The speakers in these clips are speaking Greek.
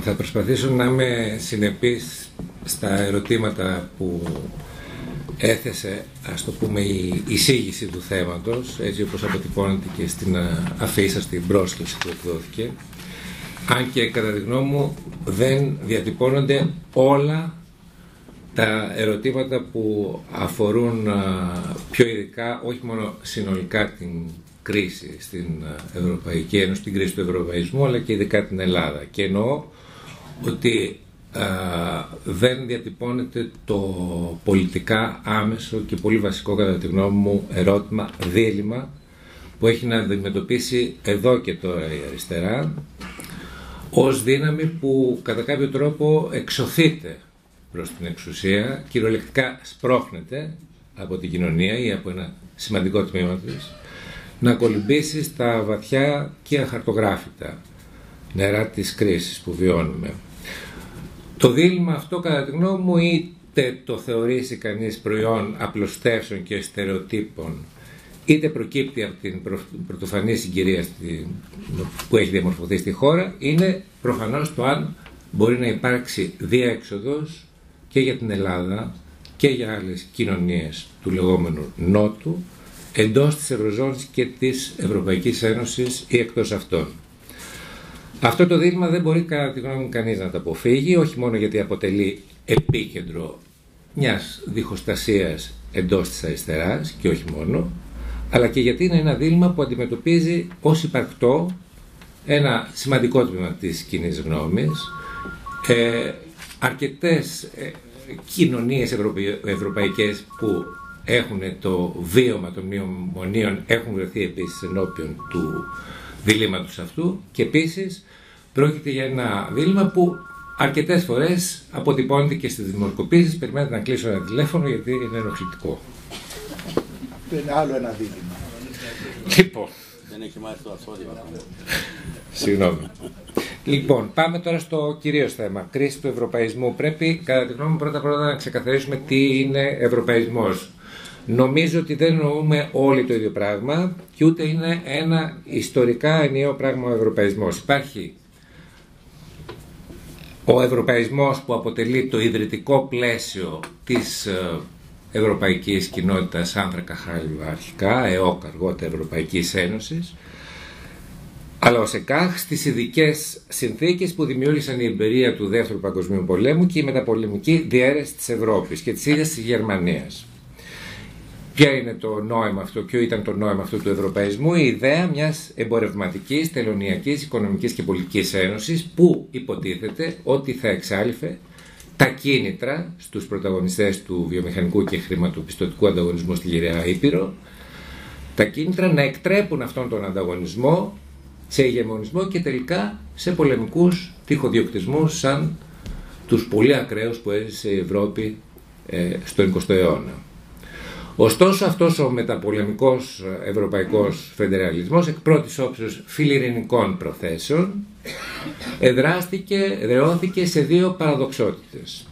Θα προσπαθήσω να είμαι συνεπής στα ερωτήματα που έθεσε, ας το πούμε, η εισήγηση του θέματος, έτσι όπως αποτυπώνεται και στην αφήσα, στην πρόσκληση που εκδόθηκε. Αν και κατά τη γνώμη μου δεν διατυπώνονται όλα τα ερωτήματα που αφορούν πιο ειδικά, όχι μόνο συνολικά την κρίση στην Ευρωπαϊκή Ένωση, την κρίση του Ευρωπαϊσμού, αλλά και ειδικά την Ελλάδα. Και εννοώ ότι δεν διατυπώνεται το πολιτικά άμεσο και πολύ βασικό κατά τη γνώμη μου ερώτημα, δίλημα που έχει να αντιμετωπίσει εδώ και τώρα η αριστερά ως δύναμη που κατά κάποιο τρόπο εξωθείται προς την εξουσία, κυριολεκτικά σπρώχνεται από την κοινωνία ή από ένα σημαντικό τμήμα της, να κολυμπήσει στα βαθιά και αχαρτογράφητα νερά της κρίσης που βιώνουμε. Το δίλημα αυτό κατά τη γνώμη μου είτε το θεωρήσει κανείς προϊόν απλωστεύσεων και στερεοτύπων είτε προκύπτει από την πρωτοφανή συγκυρία που έχει διαμορφωθεί στη χώρα είναι προφανώς το αν μπορεί να υπάρξει διέξοδος και για την Ελλάδα και για άλλες κοινωνίες του λεγόμενου Νότου εντός της Ευρωζώνης και της Ευρωπαϊκής Ένωσης ή εκτός αυτών. Αυτό το δίλημα δεν μπορεί κατά τη γνώμη μου κανείς να το αποφύγει, όχι μόνο γιατί αποτελεί επίκεντρο μιας διχοστασίας εντός της αριστεράς και όχι μόνο, αλλά και γιατί είναι ένα δίλημα που αντιμετωπίζει ως υπαρκτό ένα σημαντικό τμήμα της κοινή γνώμης, ε, αρκετές ε, κοινωνίες ευρωπαϊκές που έχουν το βίωμα των μνημονίων έχουν βρεθεί επίσης ενώπιον του διλήμματος αυτού και επίσης πρόκειται για ένα δίλημα που αρκετές φορές αποτυπώνεται και στις δημοσκοπήσεις περιμένετε να κλείσω ένα τηλέφωνο γιατί είναι ενοχλητικό. Είναι άλλο ένα δίλημα. Λοιπόν. Δεν έχει μάθει το αθώδημα. Συγγνώμη. Λοιπόν, πάμε τώρα στο κυρίως θέμα. Κρίση του ευρωπαϊσμού. Πρέπει, κατά τη γνώμη μου, πρώτα πρώτα να ξεκαθαρίσουμε τι είναι ευρωπαϊσμός. Νομίζω ότι δεν εννοούμε όλοι το ίδιο πράγμα και ούτε είναι ένα ιστορικά ενιαίο πράγμα ο ευρωπαϊσμός. Υπάρχει ο ευρωπαϊσμός που αποτελεί το ιδρυτικό πλαίσιο της ε, ευρωπαϊκής κοινότητας άνθρακα χάλιβα αρχικά, ΕΟΚ αργότερα Ευρωπαϊκής Ένωσης, αλλά ως ΕΚΑΧ στις ειδικές συνθήκες που δημιούργησαν η εμπειρία του Δεύτερου Παγκοσμίου Πολέμου και η μεταπολεμική διαίρεση της Ευρώπης και της ίδιας της Γερμανίας. Ποια είναι το νόημα αυτό, ποιο ήταν το νόημα αυτού του Ευρωπαϊσμού, η ιδέα μιας εμπορευματικής, τελωνιακής, οικονομικής και πολιτικής ένωσης που υποτίθεται ότι θα εξάλληφε τα κίνητρα στους πρωταγωνιστές του βιομηχανικού και χρηματοπιστωτικού ανταγωνισμού στη Γυραιά Ήπειρο, τα κίνητρα να εκτρέπουν αυτόν τον ανταγωνισμό σε ηγεμονισμό και τελικά σε πολεμικούς τυχοδιοκτισμούς σαν τους πολύ ακραίους που έζησε η Ευρώπη ε, στον 20ο αιώνα. Ωστόσο αυτός ο μεταπολεμικός ευρωπαϊκός φεντεραλισμός εκ πρώτης όψεως φιλιρινικών προθέσεων εδράστηκε, ρεώθηκε σε δύο παραδοξότητες.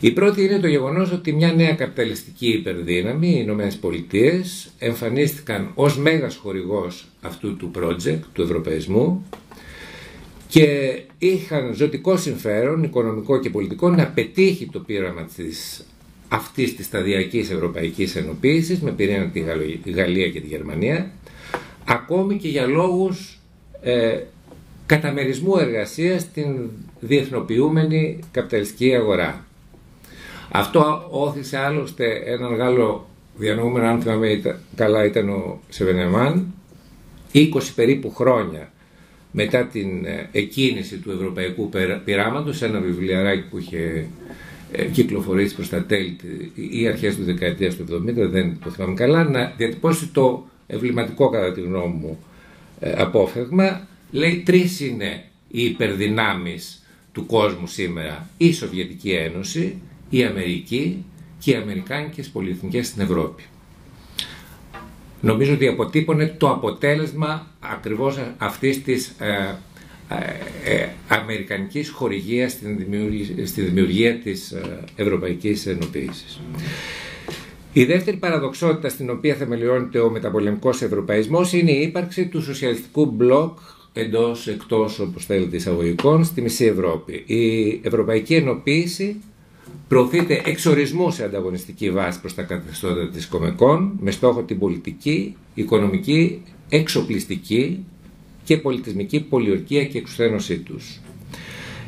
Η πρώτη είναι το γεγονός ότι μια νέα καπιταλιστική υπερδύναμη, οι Ηνωμένες Πολιτείες, εμφανίστηκαν ως μέγας χορηγός αυτού του project, του ευρωπαϊσμού, και είχαν ζωτικό συμφέρον, οικονομικό και πολιτικό, να πετύχει το πείραμα της αυτής της σταδιακής ευρωπαϊκής ενοποίησης με πυρήνα τη Γαλλία και τη Γερμανία ακόμη και για λόγους ε, καταμερισμού εργασίας στην διεθνοποιούμενη καπιταλιστική αγορά. Αυτό όθησε άλλωστε έναν Γάλλο διανοούμενο, αν θυμάμαι καλά ήταν ο Σεβενεμάν, 20 περίπου χρόνια μετά την ε, εκκίνηση του ευρωπαϊκού πειράματος, ένα βιβλιαράκι που είχε ε, κυκλοφορήσει προς τα τέλη ή αρχές του δεκαετίας του 70, δεν το θυμάμαι καλά, να διατυπώσει το ευληματικό κατά τη γνώμη μου ε, απόφευγμα. Λέει τρεις είναι οι υπερδυνάμεις του κόσμου σήμερα. Η Σοβιετική Ένωση, η Αμερική και οι Αμερικάνικες πολυεθνικές στην Ευρώπη. Νομίζω ότι αποτύπωνε το αποτέλεσμα ακριβώς αυτής της ε, ε, ε, αμερικανικής χορηγίας στην δημιουργία, στη δημιουργία της ε, Ευρωπαϊκής Ενοποίησης. Η δεύτερη παραδοξότητα στην οποία θεμελιώνεται ο μεταπολεμικός ευρωπαϊσμός είναι η ύπαρξη του σοσιαλιστικού μπλοκ εντός, εκτός, όπως θέλετε, εισαγωγικών, στη μισή Ευρώπη. Η Ευρωπαϊκή Ενοποίηση προωθείται εξορισμού σε ανταγωνιστική βάση προς τα καθεστώτα της Κομεκών, με στόχο την πολιτική, οικονομική, εξοπλιστική και πολιτισμική πολιορκία και εξουθένωσή τους.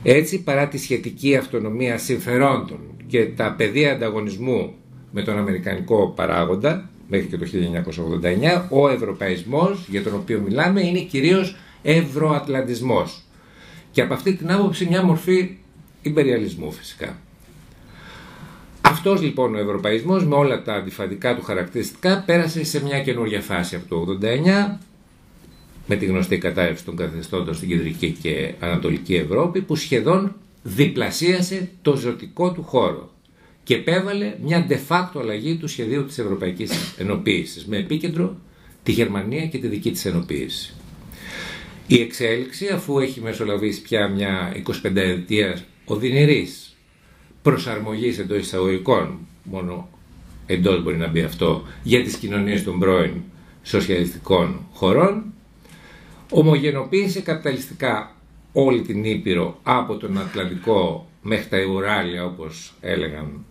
Έτσι, παρά τη σχετική αυτονομία συμφερόντων και τα πεδία ανταγωνισμού με τον Αμερικανικό παράγοντα, μέχρι και το 1989, ο ευρωπαϊσμός για τον οποίο μιλάμε είναι κυρίως ευρωατλαντισμός. Και από αυτή την άποψη μια μορφή υπεριαλισμού φυσικά. Αυτός λοιπόν ο ευρωπαϊσμός με όλα τα αντιφατικά του χαρακτηριστικά πέρασε σε μια καινούργια φάση από το 89 με τη γνωστή κατάρρευση των καθεστώτων στην κεντρική και ανατολική Ευρώπη που σχεδόν διπλασίασε το ζωτικό του χώρο και επέβαλε μια de facto αλλαγή του σχεδίου της Ευρωπαϊκής Ενοποίησης με επίκεντρο τη Γερμανία και τη δική της ενοποίηση. Η εξέλιξη αφού έχει μεσολαβήσει πια μια 25 ετία οδυνηρής προσαρμογής εντός εισαγωγικών, μόνο εντός μπορεί να μπει αυτό, για τις κοινωνίες των πρώην σοσιαλιστικών χωρών, ομογενοποίησε καπιταλιστικά όλη την Ήπειρο από τον Ατλαντικό μέχρι τα Ιουράλια όπως έλεγαν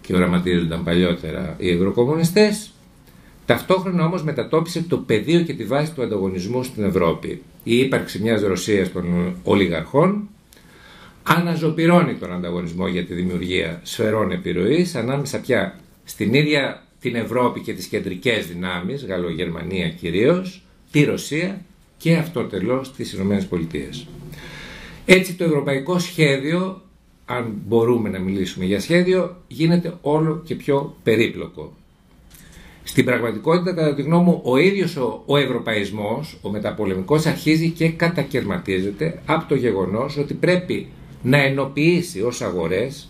και οραματίζονταν παλιότερα οι ευρωκομμουνιστές ταυτόχρονα όμως μετατόπισε το πεδίο και τη βάση του ανταγωνισμού στην Ευρώπη. Η ύπαρξη μιας Ρωσίας των ολιγαρχών αναζωπυρώνει τον ανταγωνισμό για τη δημιουργία σφαιρών επιρροής ανάμεσα πια στην ίδια την Ευρώπη και τις κεντρικές δυνάμεις, Γαλλογερμανία κυρίως, τη Ρωσία και αυτό τελώς στις Ηνωμένες Πολιτείες. Έτσι το ευρωπαϊκό σχέδιο, αν μπορούμε να μιλήσουμε για σχέδιο, γίνεται όλο και πιο περίπλοκο. Στην πραγματικότητα, κατά τη γνώμη μου, ο ίδιος ο, ο ευρωπαϊσμός, ο μεταπολεμικός, αρχίζει και κατακαιρματίζεται από το γεγονός ότι πρέπει να ενοποιήσει ως αγορές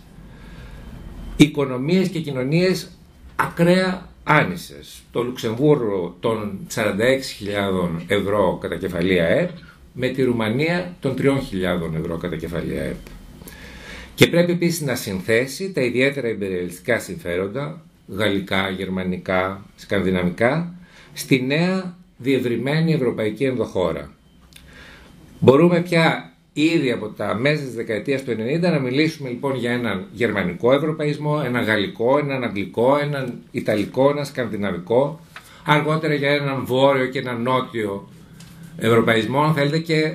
οικονομίες και κοινωνίες ακραία άνισες. Το Λουξεμβούργο των 46.000 ευρώ κατά κεφαλή ΑΕΠ με τη Ρουμανία των 3.000 ευρώ κατά κεφαλή ΑΕΠ. Και πρέπει επίσης να συνθέσει τα ιδιαίτερα εμπεριαλιστικά συμφέροντα, γαλλικά, γερμανικά, σκανδιναμικά, στη νέα διευρυμένη ευρωπαϊκή ενδοχώρα. Μπορούμε πια ήδη από τα μέσα της δεκαετίας του 90 να μιλήσουμε λοιπόν για έναν γερμανικό ευρωπαϊσμό, έναν γαλλικό, έναν αγγλικό, έναν ιταλικό, έναν σκανδιναβικό, αργότερα για έναν βόρειο και έναν νότιο ευρωπαϊσμό, αν θέλετε και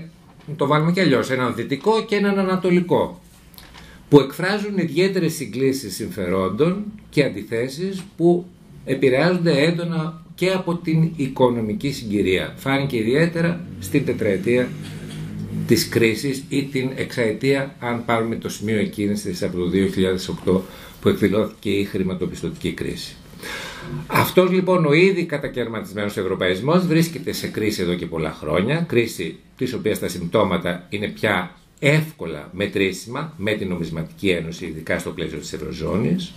το βάλουμε και αλλιώς, έναν δυτικό και έναν ανατολικό, που εκφράζουν ιδιαίτερες συγκλήσεις συμφερόντων και αντιθέσεις που επηρεάζονται έντονα και από την οικονομική συγκυρία. Φάνηκε ιδιαίτερα στην τετραετία της κρίσης ή την εξαετία αν πάρουμε το σημείο εκκίνησης από το 2008 που εκδηλώθηκε η χρηματοπιστωτική κρίση. Αυτός λοιπόν ο ήδη κατακαιρματισμένος ευρωπαϊσμός βρίσκεται σε κρίση εδώ και πολλά χρόνια, κρίση της οποίας τα συμπτώματα είναι πια εύκολα μετρήσιμα με την νομισματική ένωση, ειδικά στο πλαίσιο της Ευρωζώνης,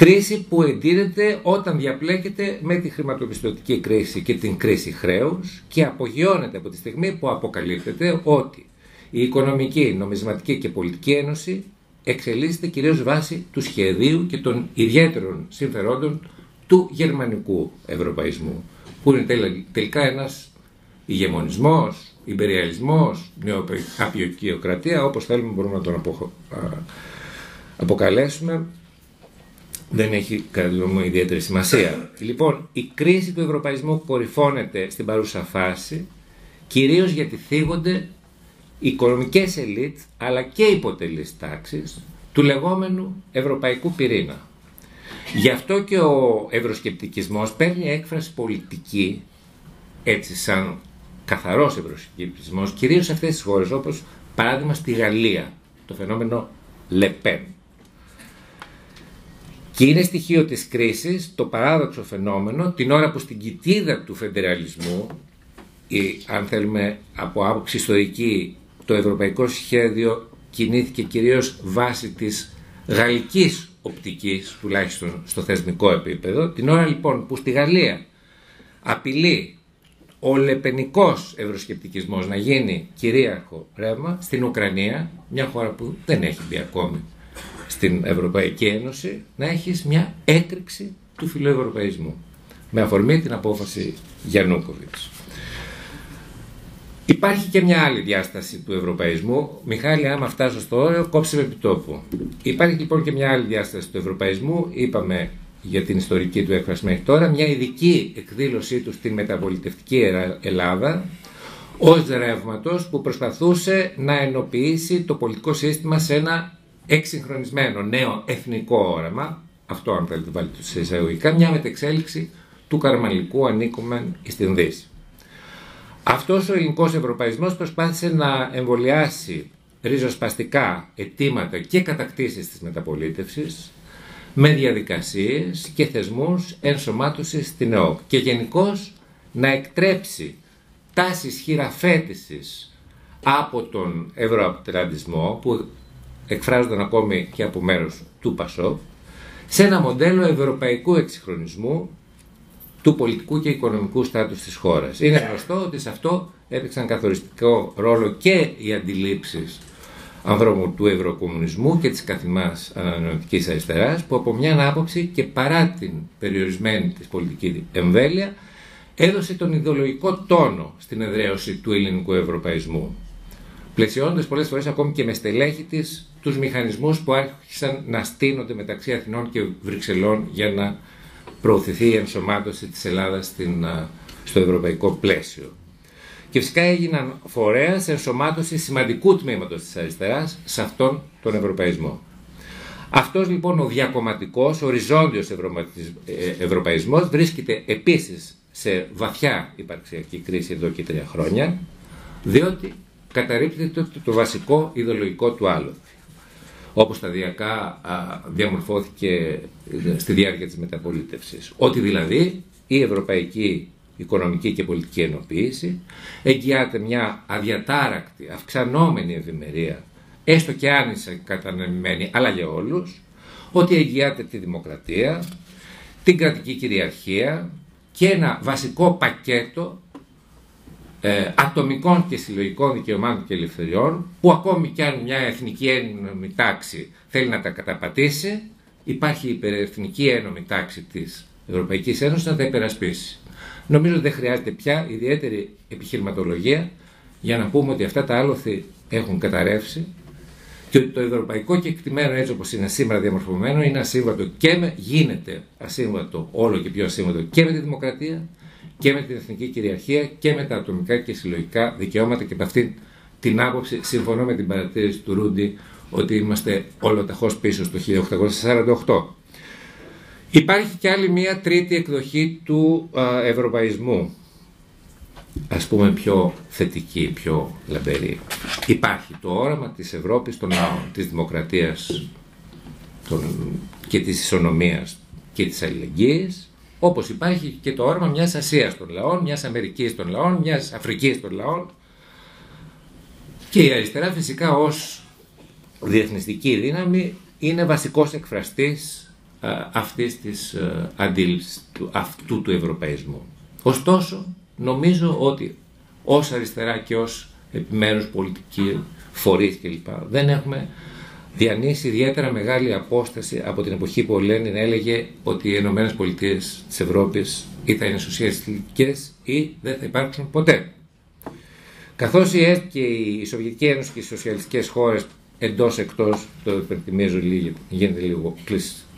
Κρίση που εντείνεται όταν διαπλέκεται με τη χρηματοπιστωτική κρίση και την κρίση χρέους και απογειώνεται από τη στιγμή που αποκαλύπτεται ότι η Οικονομική, Νομισματική και Πολιτική Ένωση εξελίσσεται κυρίως βάσει του σχεδίου και των ιδιαίτερων συμφερόντων του γερμανικού ευρωπαϊσμού που είναι τελικά ένας ηγεμονισμός, υπεριαλισμός, νεοπαπιοκιοκρατία όπως θέλουμε μπορούμε να τον αποκαλέσουμε δεν έχει κατά μου ιδιαίτερη σημασία. Λοιπόν, η κρίση του ευρωπαϊσμού κορυφώνεται στην παρούσα φάση κυρίως γιατί θίγονται οικονομικές ελίτ αλλά και υποτελείς τάξεις του λεγόμενου ευρωπαϊκού πυρήνα. Γι' αυτό και ο ευρωσκεπτικισμός παίρνει έκφραση πολιτική έτσι σαν καθαρός ευρωσκεπτικισμός κυρίως σε αυτές τις χώρες όπως παράδειγμα στη Γαλλία το φαινόμενο Λεπέν και είναι στοιχείο της κρίσης το παράδοξο φαινόμενο την ώρα που στην κοιτίδα του φεντεραλισμού ή αν θέλουμε από άποψη ιστορική το ευρωπαϊκό σχέδιο κινήθηκε κυρίως βάσει της γαλλικής οπτικής τουλάχιστον στο θεσμικό επίπεδο. Την ώρα λοιπόν που στη Γαλλία απειλεί ο λεπενικός ευρωσκεπτικισμός να γίνει κυρίαρχο ρεύμα στην Ουκρανία, μια χώρα που δεν έχει μπει ακόμη στην Ευρωπαϊκή Ένωση να έχεις μια έκρηξη του φιλοευρωπαϊσμού με αφορμή την απόφαση Γιαννούκοβιτς. Υπάρχει και μια άλλη διάσταση του ευρωπαϊσμού. Μιχάλη, άμα φτάσω στο όριο, κόψε με επιτόπου. Υπάρχει λοιπόν και μια άλλη διάσταση του ευρωπαϊσμού. Είπαμε για την ιστορική του έκφραση μέχρι τώρα, μια ειδική εκδήλωσή του στην μεταπολιτευτική Ελλάδα, ως ρεύματος που προσπαθούσε να ενοποιήσει το πολιτικό σύστημα σε ένα εξυγχρονισμένο νέο εθνικό όραμα, αυτό αν θέλετε βάλετε σε εισαγωγικά, μια μετεξέλιξη του καρμαλικού ανήκομεν στην Δύση. Αυτός ο ελληνικός ευρωπαϊσμός προσπάθησε να εμβολιάσει ριζοσπαστικά αιτήματα και κατακτήσεις της μεταπολίτευσης με διαδικασίες και θεσμούς ενσωμάτωσης στην ΕΟΚ και γενικώς να εκτρέψει τάσεις χειραφέτησης από τον ευρωατλαντισμό που εκφράζονταν ακόμη και από μέρος του Πασό σε ένα μοντέλο ευρωπαϊκού εξυγχρονισμού του πολιτικού και οικονομικού στάτους της χώρας. Είναι γνωστό ότι σε αυτό έπαιξαν καθοριστικό ρόλο και οι αντιλήψεις ανθρώπων του ευρωκομμουνισμού και της καθημάς ανανεωτικής αριστεράς που από μια άποψη και παρά την περιορισμένη της πολιτική εμβέλεια έδωσε τον ιδεολογικό τόνο στην εδραίωση του ελληνικού ευρωπαϊσμού πλαισιώνοντας πολλές φορές ακόμη και με στελέχη της τους μηχανισμούς που άρχισαν να στείνονται μεταξύ Αθηνών και Βρυξελών για να προωθηθεί η ενσωμάτωση της Ελλάδας στην, στο ευρωπαϊκό πλαίσιο. Και φυσικά έγιναν φορέας ενσωμάτωσης σημαντικού τμήματος της αριστεράς σε αυτόν τον ευρωπαϊσμό. Αυτός λοιπόν ο διακομματικός, οριζόντιος ε, ευρωπαϊσμός βρίσκεται επίσης σε βαθιά υπαρξιακή κρίση εδώ και τρία χρόνια, διότι καταρρύπτεται το, βασικό ιδεολογικό του άλλο όπως σταδιακά διαμορφώθηκε στη διάρκεια της μεταπολίτευσης. Ότι δηλαδή η ευρωπαϊκή οικονομική και πολιτική ενοποίηση εγγυάται μια αδιατάρακτη, αυξανόμενη ευημερία, έστω και άνισα κατανεμημένη, αλλά για όλους, ότι εγγυάται τη δημοκρατία, την κρατική κυριαρχία και ένα βασικό πακέτο ε, ατομικών και συλλογικών δικαιωμάτων και ελευθεριών που ακόμη κι αν μια εθνική ένωμη τάξη θέλει να τα καταπατήσει υπάρχει η υπερεθνική ένωμη τάξη της Ευρωπαϊκής Ένωσης να τα υπερασπίσει. Νομίζω ότι δεν χρειάζεται πια ιδιαίτερη επιχειρηματολογία για να πούμε ότι αυτά τα άλοθη έχουν καταρρεύσει και ότι το ευρωπαϊκό κεκτημένο έτσι όπως είναι σήμερα διαμορφωμένο είναι ασύμβατο και με, γίνεται ασύμβατο όλο και πιο ασύμβατο και με τη δημοκρατία και με την εθνική κυριαρχία και με τα ατομικά και συλλογικά δικαιώματα και από αυτή την άποψη συμφωνώ με την παρατήρηση του Ρούντι ότι είμαστε ολοταχώς πίσω στο 1848. Υπάρχει και άλλη μία τρίτη εκδοχή του α, ευρωπαϊσμού, ας πούμε πιο θετική, πιο λαμπερή. Υπάρχει το όραμα της Ευρώπης των λαών, της δημοκρατίας των, και της ισονομίας και της αλληλεγγύης όπως υπάρχει και το όραμα μιας Ασίας των λαών, μιας Αμερικής των λαών, μιας Αφρικής των λαών. Και η αριστερά φυσικά ως διεθνιστική δύναμη είναι βασικός εκφραστής α, αυτής της α, αντίληψης του, αυτού του ευρωπαϊσμού. Ωστόσο, νομίζω ότι ως αριστερά και ως επιμέρους πολιτικοί φορείς κλπ. δεν έχουμε διανύσει ιδιαίτερα μεγάλη απόσταση από την εποχή που ο Λένιν έλεγε ότι οι Ηνωμένες Πολιτείες της Ευρώπης ή θα είναι σοσιαλιστικές ή δεν θα υπάρξουν ποτέ. Καθώς η ΕΣΤ και η Σοβιετική Ένωση και οι σοσιαλιστικές χώρες εντός εκτός, το υπενθυμίζω λίγο, γίνεται λίγο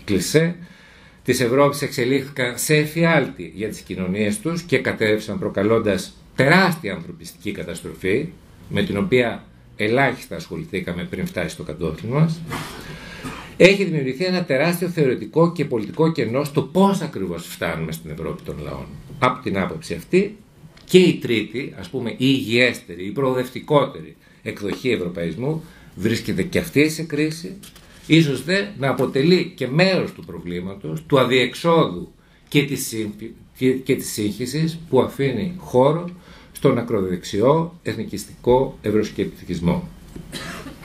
κλεισέ, της Ευρώπης εξελίχθηκαν σε εφιάλτη για τις κοινωνίες τους και κατέρευσαν προκαλώντας τεράστια ανθρωπιστική καταστροφή με την οποία ελάχιστα ασχοληθήκαμε πριν φτάσει στο κατόφλι μας, έχει δημιουργηθεί ένα τεράστιο θεωρητικό και πολιτικό κενό στο πώς ακριβώς φτάνουμε στην Ευρώπη των λαών. Από την άποψη αυτή και η τρίτη, ας πούμε η υγιέστερη, η προοδευτικότερη εκδοχή ευρωπαϊσμού βρίσκεται και αυτή σε κρίση, ίσως δε να αποτελεί και μέρος του προβλήματος, του αδιεξόδου και της, και της σύγχυσης που αφήνει χώρο στον ακροδεξιό εθνικιστικό ευρωσκεπτικισμό.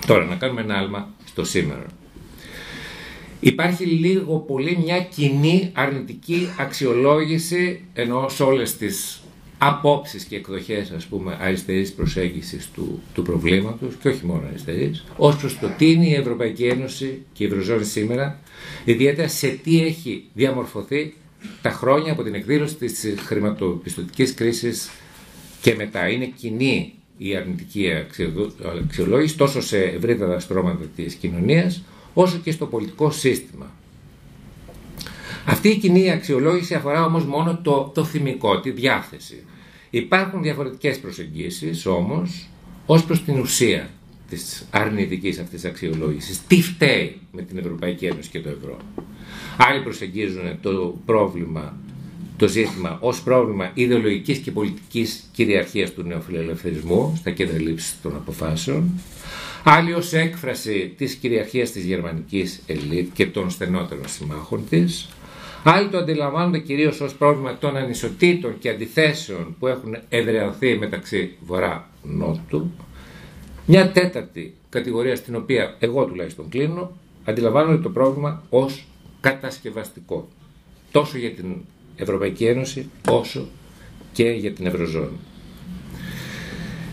Τώρα, να κάνουμε ένα άλμα στο σήμερα. Υπάρχει λίγο πολύ μια κοινή αρνητική αξιολόγηση ενώ σε όλες τις απόψεις και εκδοχές ας πούμε αριστερής προσέγγισης του, του προβλήματος και όχι μόνο αριστερής ως προς το τι είναι η Ευρωπαϊκή Ένωση και η Ευρωζώνη σήμερα ιδιαίτερα σε τι έχει διαμορφωθεί τα χρόνια από την εκδήλωση της χρηματοπιστωτικής κρίσης και μετά. Είναι κοινή η αρνητική αξιολόγηση τόσο σε ευρύτερα στρώματα της κοινωνίας όσο και στο πολιτικό σύστημα. Αυτή η κοινή αξιολόγηση αφορά όμως μόνο το, το θυμικό, τη διάθεση. Υπάρχουν διαφορετικές προσεγγίσεις όμως ως προς την ουσία της αρνητικής αυτής αξιολόγησης. Τι φταίει με την Ευρωπαϊκή Ένωση και το ευρώ; Άλλοι προσεγγίζουν το πρόβλημα, το ζήτημα ως πρόβλημα ιδεολογικής και πολιτικής κυριαρχίας του νεοφιλελευθερισμού στα κέντρα λήψης των αποφάσεων. Άλλοι ως έκφραση της κυριαρχίας της γερμανικής ελίτ και των στενότερων συμμάχων της. Άλλοι το αντιλαμβάνονται κυρίως ως πρόβλημα των ανισοτήτων και αντιθέσεων που έχουν εδρεωθεί μεταξύ βορρά-νότου. Μια τέταρτη κατηγορία στην οποία εγώ τουλάχιστον κλείνω, αντιλαμβάνονται το πρόβλημα ως κατασκευαστικό. Τόσο για την Ευρωπαϊκή Ένωση, όσο και για την Ευρωζώνη.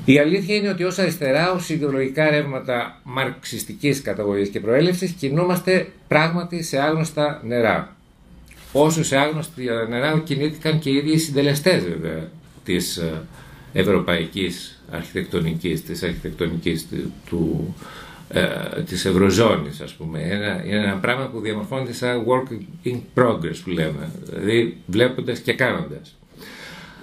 Η αλήθεια είναι ότι ως αριστερά, ως ιδεολογικά ρεύματα μαρξιστικής καταγωγής και προέλευσης, κινούμαστε πράγματι σε άγνωστα νερά. Όσο σε άγνωστα νερά κινήθηκαν και οι ίδιοι συντελεστές βέβαια της ε, ευρωπαϊκής αρχιτεκτονικής, της αρχιτεκτονικής του, ε, της Ευρωζώνης ας πούμε. Ένα, είναι ένα πράγμα που διαμορφώνεται σαν work in progress που λέμε, δηλαδή βλέποντας και κάνοντας.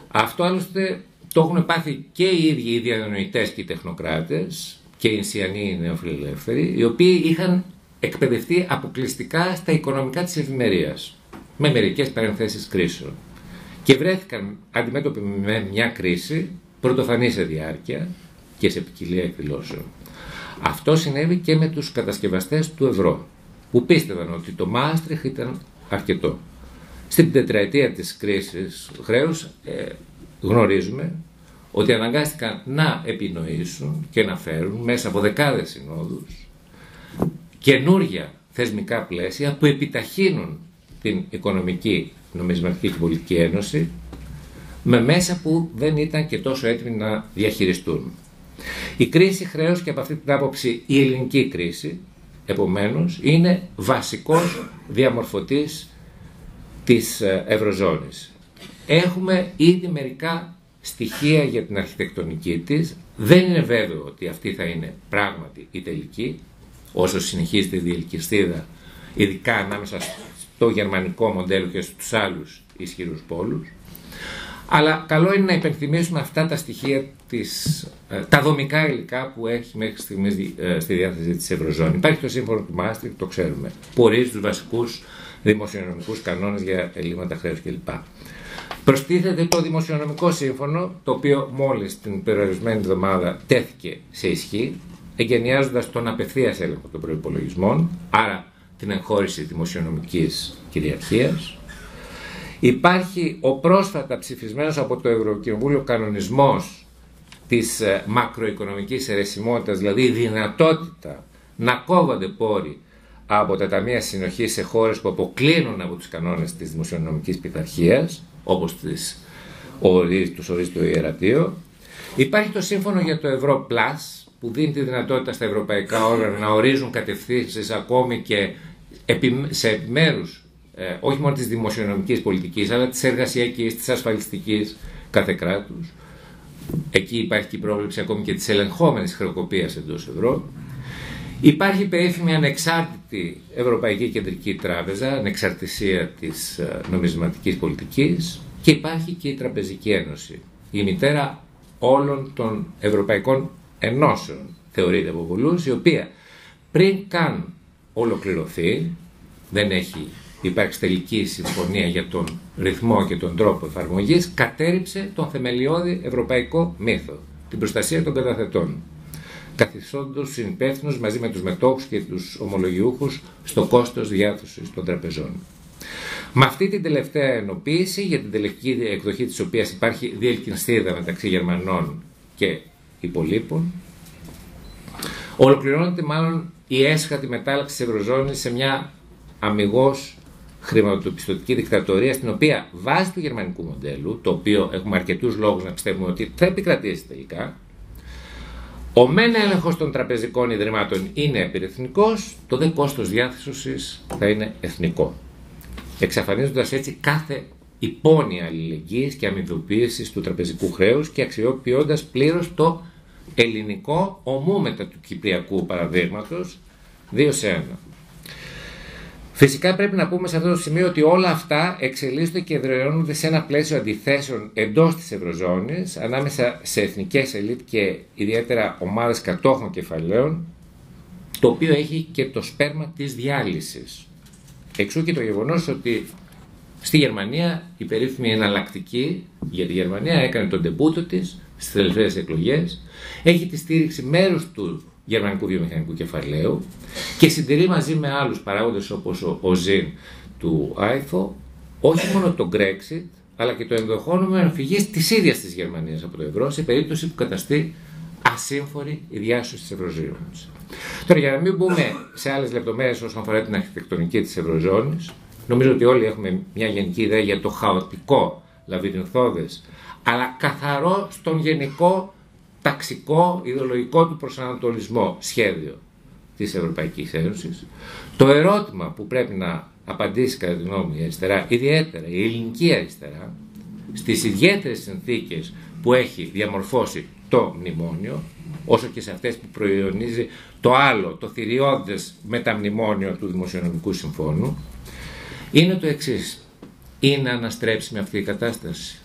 Αυτό άλλωστε το έχουν πάθει και οι ίδιοι οι διανοητές και οι τεχνοκράτες και οι ενσιανοί νεοφιλελεύθεροι, οι οποίοι είχαν εκπαιδευτεί αποκλειστικά στα οικονομικά της ευημερίας, με μερικές παρενθέσεις κρίσεων. Και βρέθηκαν αντιμέτωποι με μια κρίση πρωτοφανής σε διάρκεια και σε ποικιλία εκδηλώσεων. Αυτό συνέβη και με τους κατασκευαστές του ευρώ, που πίστευαν ότι το Μάστριχ ήταν αρκετό. Στην τετραετία της κρίσης χρέους ε, γνωρίζουμε ότι αναγκάστηκαν να επινοήσουν και να φέρουν μέσα από δεκάδες συνόδους καινούργια θεσμικά πλαίσια που επιταχύνουν την οικονομική, νομισματική και πολιτική ένωση με μέσα που δεν ήταν και τόσο έτοιμοι να διαχειριστούν. Η κρίση χρέους και από αυτή την άποψη η ελληνική κρίση, επομένως, είναι βασικός διαμορφωτής της ε, Ευρωζώνης. Έχουμε ήδη μερικά στοιχεία για την αρχιτεκτονική της. Δεν είναι βέβαιο ότι αυτή θα είναι πράγματι η τελική, όσο συνεχίζεται η διελκυστίδα, ειδικά ανάμεσα στο γερμανικό μοντέλο και στους άλλους ισχυρούς πόλους. Αλλά καλό είναι να υπενθυμίσουμε αυτά τα στοιχεία, της, ε, τα δομικά υλικά που έχει μέχρι στιγμής ε, στη διάθεση της Ευρωζώνης. Υπάρχει το σύμφωνο του Μάστρικ, το ξέρουμε. Που ορίζει τους βασικούς δημοσιονομικούς κανόνες για ελλείμματα χρέου κλπ. Προστίθεται το δημοσιονομικό σύμφωνο, το οποίο μόλις την περιορισμένη εβδομάδα τέθηκε σε ισχύ, εγκαινιάζοντας τον απευθείας έλεγχο των προπολογισμών, άρα την εγχώρηση δημοσιονομικής κυριαρχίας. Υπάρχει ο πρόσφατα ψηφισμένος από το Ευρωκοινοβούλιο κανονισμός της ε, μακροοικονομικής αιρεσιμότητας, δηλαδή η δυνατότητα να κόβονται πόροι από τα ταμεία συνοχής σε χώρες που αποκλίνουν από τους κανόνες της δημοσιονομικής πειθαρχίας, όπως τις ορίζει, τους ορίζει το Ιερατείο. Υπάρχει το σύμφωνο για το Ευρώ Plus, που δίνει τη δυνατότητα στα ευρωπαϊκά όργανα να ορίζουν κατευθύνσεις ακόμη και σε επιμέρους ε, όχι μόνο της δημοσιονομικής πολιτικής, αλλά της εργασιακής, της ασφαλιστικής κάθε κράτους. Εκεί υπάρχει και η πρόβλεψη ακόμη και της ελεγχόμενης χρεοκοπίας εντός ευρώ. Υπάρχει περίφημη ανεξάρτητη Ευρωπαϊκή Κεντρική Τράπεζα, ανεξαρτησία της ε, νομισματικής πολιτικής και υπάρχει και η Τραπεζική Ένωση, η μητέρα όλων των Ευρωπαϊκών Ενώσεων, θεωρείται από πολλούς, η οποία πριν καν ολοκληρωθεί, δεν έχει υπάρξει τελική συμφωνία για τον ρυθμό και τον τρόπο εφαρμογής, κατέριψε τον θεμελιώδη ευρωπαϊκό μύθο, την προστασία των καταθετών, καθιστώντας συνυπεύθυνους μαζί με τους μετόχους και τους ομολογιούχους στο κόστος διάθεσης των τραπεζών. Με αυτή την τελευταία ενοποίηση, για την τελική εκδοχή της οποίας υπάρχει διελκυνστίδα μεταξύ Γερμανών και υπολείπων, ολοκληρώνεται μάλλον η έσχατη μετάλλαξη της Ευρωζώνης σε μια αμυγός χρηματοπιστωτική δικτατορία στην οποία βάσει του γερμανικού μοντέλου, το οποίο έχουμε αρκετούς λόγους να πιστεύουμε ότι θα επικρατήσει τελικά, ο μεν έλεγχος των τραπεζικών ιδρυμάτων είναι επιρρεθνικό, το δε κόστος διάθεσης θα είναι εθνικό. Εξαφανίζοντας έτσι κάθε υπόνοια αλληλεγγύης και αμοιβοποίησης του τραπεζικού χρέους και αξιοποιώντας πλήρως το ελληνικό ομούμετα του κυπριακού παραδείγματος, δύο σε ένα. Φυσικά πρέπει να πούμε σε αυτό το σημείο ότι όλα αυτά εξελίσσονται και εδραιώνονται σε ένα πλαίσιο αντιθέσεων εντός της Ευρωζώνης ανάμεσα σε εθνικές ελίτ και ιδιαίτερα ομάδες κατόχων κεφαλαίων το οποίο έχει και το σπέρμα της διάλυσης. Εξού και το γεγονός ότι στη Γερμανία η περίφημη εναλλακτική για τη Γερμανία έκανε τον τεμπούτο της στις τελευταίες εκλογές, έχει τη στήριξη μέρους του γερμανικού βιομηχανικού κεφαλαίου και συντηρεί μαζί με άλλους παράγοντες όπως ο, ο Ζιν του ΆΙΦΟ όχι μόνο το Brexit αλλά και το ενδεχόμενο φυγή της ίδιας της Γερμανίας από το ευρώ σε περίπτωση που καταστεί ασύμφορη η διάσωση της Ευρωζώνης. Τώρα, για να μην μπούμε σε άλλες λεπτομέρειες όσον αφορά την αρχιτεκτονική της Ευρωζώνης, νομίζω ότι όλοι έχουμε μια γενική ιδέα για το χαοτικό λαβυρινθώδε, αλλά καθαρό στον γενικό ταξικό, ιδεολογικό του προσανατολισμό σχέδιο της Ευρωπαϊκής Ένωσης. Το ερώτημα που πρέπει να απαντήσει κατά τη γνώμη η αριστερά, ιδιαίτερα η ελληνική αριστερά, στις ιδιαίτερες συνθήκες που έχει διαμορφώσει το μνημόνιο, όσο και σε αυτές που προϊονίζει το άλλο, το θηριώδες μεταμνημόνιο του Δημοσιονομικού Συμφώνου, είναι το εξής. Είναι αναστρέψιμη αυτή η κατάσταση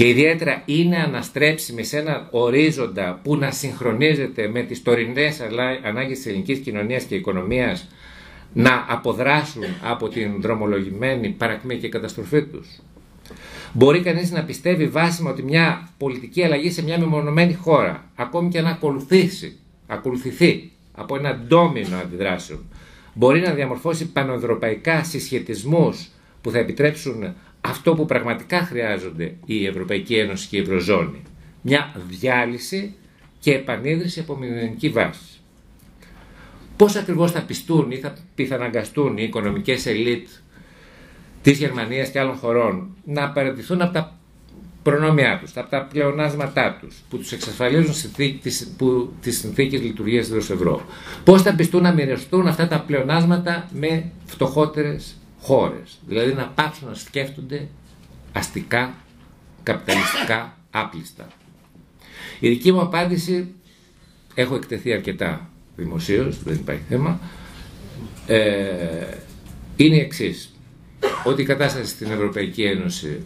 και ιδιαίτερα είναι αναστρέψιμη σε ένα ορίζοντα που να συγχρονίζεται με τις τωρινές ανάγκες της ελληνικής κοινωνίας και οικονομίας να αποδράσουν από την δρομολογημένη παρακμή και καταστροφή τους. Μπορεί κανείς να πιστεύει βάσιμα ότι μια πολιτική αλλαγή σε μια μεμονωμένη χώρα, ακόμη και να ακολουθήσει, ακολουθηθεί από ένα ντόμινο αντιδράσεων, μπορεί να διαμορφώσει πανευρωπαϊκά συσχετισμούς που θα επιτρέψουν αυτό που πραγματικά χρειάζονται η Ευρωπαϊκή Ένωση και η Ευρωζώνη. Μια διάλυση και επανίδρυση από μηδενική βάση. Πώς ακριβώς θα πιστούν ή θα πιθαναγκαστούν οι οικονομικές ελίτ της Γερμανίας και άλλων χωρών να παρατηθούν από τα προνόμια τους, από τα πλεονάσματά τους που τους εξασφαλίζουν τις, που, τις συνθήκες λειτουργίας του ευρώ; Πώς θα πιστούν να μοιραστούν αυτά τα πλεονάσματα με φτωχότερες χώρες. Δηλαδή να πάψουν να σκέφτονται αστικά, καπιταλιστικά, άπλιστα. Η δική μου απάντηση, έχω εκτεθεί αρκετά δημοσίως, δεν υπάρχει θέμα, ε, είναι η εξής. Ότι η κατάσταση στην Ευρωπαϊκή Ένωση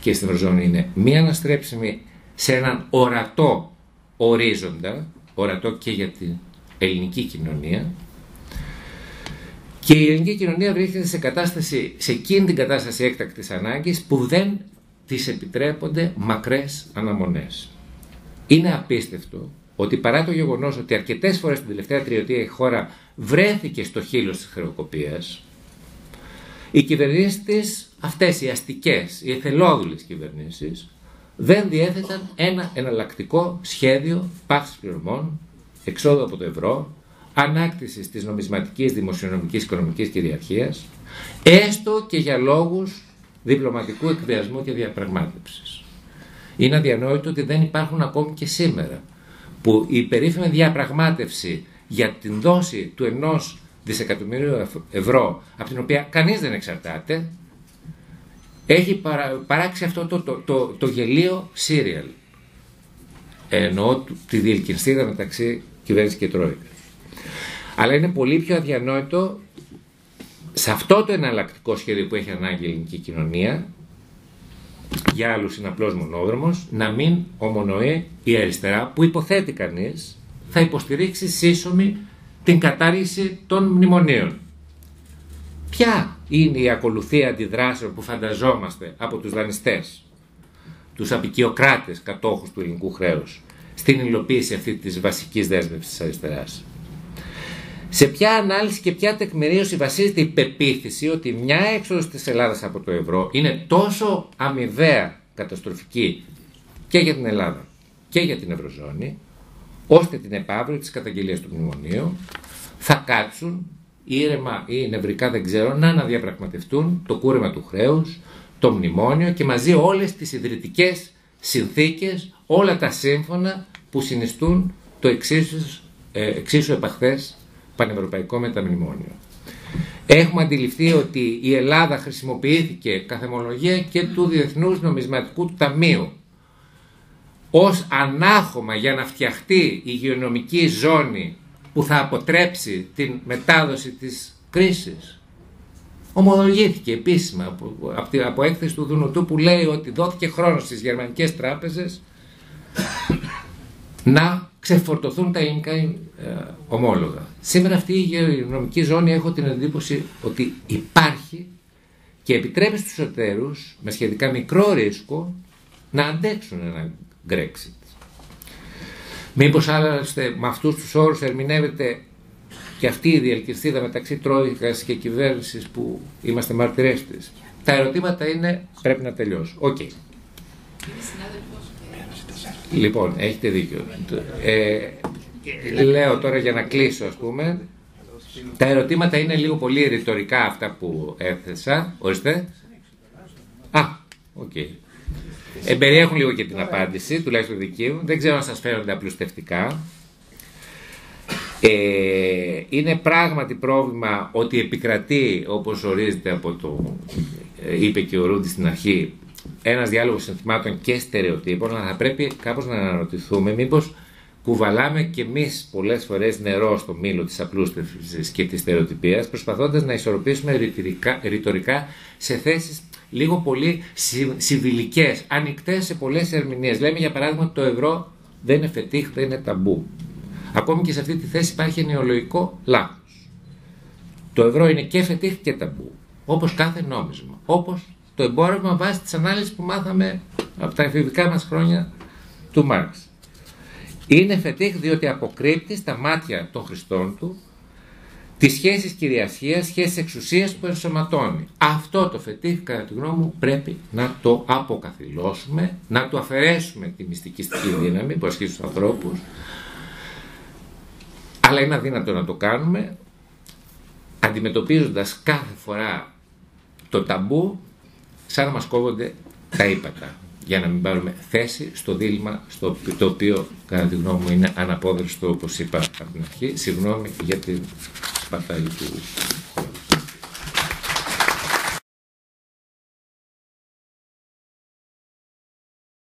και στην Ευρωζώνη είναι μία αναστρέψιμη σε έναν ορατό ορίζοντα, ορατό και για την ελληνική κοινωνία, και η ελληνική κοινωνία βρίσκεται σε, κατάσταση, σε εκείνη την κατάσταση έκτακτης ανάγκης που δεν της επιτρέπονται μακρές αναμονές. Είναι απίστευτο ότι παρά το γεγονός ότι αρκετές φορές την τελευταία τριετία η χώρα βρέθηκε στο χείλος της χρεοκοπίας, οι κυβερνήσεις της, αυτές οι αστικές, οι εθελόδουλες κυβερνήσεις, δεν διέθεταν ένα εναλλακτικό σχέδιο παύσης πληρωμών, εξόδου από το ευρώ, ανάκτησης της νομισματικής, δημοσιονομικής, οικονομικής κυριαρχίας, έστω και για λόγους διπλωματικού εκβιασμού και διαπραγμάτευσης. Είναι αδιανόητο ότι δεν υπάρχουν ακόμη και σήμερα που η περίφημη διαπραγμάτευση για την δόση του ενός δισεκατομμυρίου ευρώ από την οποία κανείς δεν εξαρτάται έχει παράξει αυτό το, το, το, το γελίο σύριαλ εννοώ τη διελκυνστίδα μεταξύ κυβέρνησης και τρόικα. Αλλά είναι πολύ πιο αδιανόητο σε αυτό το εναλλακτικό σχέδιο που έχει ανάγκη η ελληνική κοινωνία, για άλλους είναι απλό μονόδρομος, να μην ομονοεί η αριστερά που υποθέτει κανείς θα υποστηρίξει σύσσωμη την κατάργηση των μνημονίων. Ποια είναι η ακολουθία αντιδράσεων που φανταζόμαστε από τους δανειστές, τους απεικιοκράτες κατόχους του ελληνικού χρέους, στην υλοποίηση αυτή της βασικής δέσμευσης της αριστεράς; Σε ποια ανάλυση και ποια τεκμηρίωση βασίζεται η πεποίθηση ότι μια έξοδος της Ελλάδας από το ευρώ είναι τόσο αμοιβαία καταστροφική και για την Ελλάδα και για την Ευρωζώνη, ώστε την επαύριο της καταγγελίας του μνημονίου θα κάτσουν ήρεμα ή νευρικά δεν ξέρω να αναδιαπραγματευτούν το κούρεμα του χρέους, το μνημόνιο και μαζί όλες τις ιδρυτικές συνθήκες, όλα τα σύμφωνα που συνιστούν το εξίσου, ε, εξίσου επαχθές πανευρωπαϊκό μεταμνημόνιο. Έχουμε αντιληφθεί ότι η Ελλάδα χρησιμοποιήθηκε καθ' και του Διεθνούς Νομισματικού Ταμείου ως ανάχωμα για να φτιαχτεί η υγειονομική ζώνη που θα αποτρέψει την μετάδοση της κρίσης. Ομολογήθηκε επίσημα από, από, από έκθεση του Δουνουτού που λέει ότι δόθηκε χρόνος στις γερμανικές τράπεζες να ξεφορτωθούν τα ελληνικά ε, ομόλογα. Σήμερα αυτή η υγειονομική ζώνη έχω την εντύπωση ότι υπάρχει και επιτρέπει στους εταίρους με σχετικά μικρό ρίσκο να αντέξουν ένα Brexit. Μήπως άλλωστε με αυτούς τους όρους ερμηνεύεται και αυτή η διελκυστίδα μεταξύ Τρόικας και κυβέρνησης που είμαστε μάρτυρές της. Τα ερωτήματα είναι πρέπει να τελειώσω. OK. Okay. Λοιπόν, έχετε δίκιο. Ε, λέω τώρα για να κλείσω ας πούμε. Τα ερωτήματα είναι λίγο πολύ ρητορικά αυτά που έθεσα. Ορίστε. Α, OK. Okay. Εμπεριέχουν λίγο και την απάντηση, τουλάχιστον δική μου. Δεν ξέρω αν σας φαίνονται απλουστευτικά. Ε, είναι πράγματι πρόβλημα ότι επικρατεί, όπως ορίζεται από το, ε, είπε και ο Ρούντι στην αρχή, ένας διάλογος συνθημάτων και στερεοτύπων, αλλά θα πρέπει κάπως να αναρωτηθούμε μήπως κουβαλάμε και εμείς πολλές φορές νερό στο μήλο της απλούστευσης και της στερεοτυπίας, προσπαθώντας να ισορροπήσουμε ρητορικά σε θέσεις λίγο πολύ συμβιλικές, ανοιχτές σε πολλές ερμηνείες. Λέμε για παράδειγμα ότι το ευρώ δεν είναι φετίχ, δεν είναι ταμπού. Ακόμη και σε αυτή τη θέση υπάρχει νεολογικό λάθος. Το ευρώ είναι και φετίχ και ταμπού. Όπως κάθε νόμισμα. Όπως το εμπόρευμα βάσει της ανάλυσης που μάθαμε από τα εφηβικά μας χρόνια του Μάρξ. Είναι φετίχ διότι αποκρύπτει στα μάτια των χρηστών του τις σχέσεις κυριαρχίας, σχέσεις εξουσίας που ενσωματώνει. Αυτό το φετίχ, κατά τη γνώμη μου, πρέπει να το αποκαθιλώσουμε, να του αφαιρέσουμε τη μυστικιστική δύναμη που ασκεί στους ανθρώπους. Αλλά είναι αδύνατο να το κάνουμε αντιμετωπίζοντας κάθε φορά το ταμπού σαν να μας κόβονται τα ύπατα για να μην πάρουμε θέση στο δίλημα στο, το οποίο κατά τη γνώμη μου είναι αναπόδραστο όπως είπα από την αρχή. Συγγνώμη για την σπατάλη του